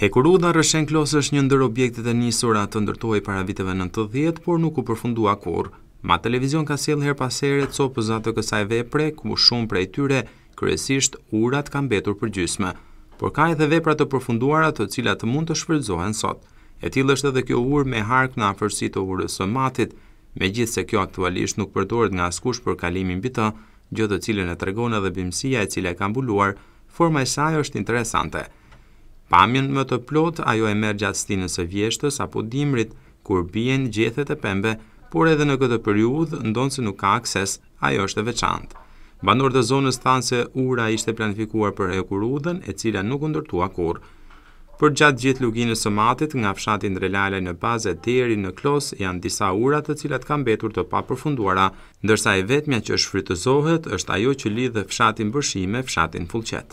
Hekurudha Rrëshen-Klos është një ndër objektet e nisura të ndërtohej para viteve nëntëdhjetë, por nuk u përfundua kurrë. Mat Televizion ka sjellë herë pas here copëza të kësaj vepre, ku shumë prej tyre, kryesisht urat kanë mbetur përgjysmë. Por ka edhe vepra të përfunduara të cilat mund të shfrytëzohen sot. E tillë është edhe kjo urë me hark në afërsi të urës së Matit. Megjithëse kjo aktualisht nuk përdoret nga askush për kalimin mbi të, gjë të cilën e tregon edhe bimësia e cila e ka mbuluar, forma e saj është interesante. Pamjen më të plotë ajo e merr gjatë stinës së vjeshtës apo dimrit, kur bien gjethet e pemëve, por edhe në këtë periudhë, ndonëse nuk ka akses, ajo është e veçantë. Banorë të zonës thanë se ura ishte planifikuar për hekurudhën, e cila nuk u ndërtua kurrë. Përgjatë gjithë luginës së Matit, nga fshati Ndrelalaj në Baz e deri në Klos, janë disa ura të cilat kanë mbetur të papërfunduara, ndërsa e vetmja që shfrytëzohet është ajo që lidh fshatin Bërshin me fshatin Fullqet.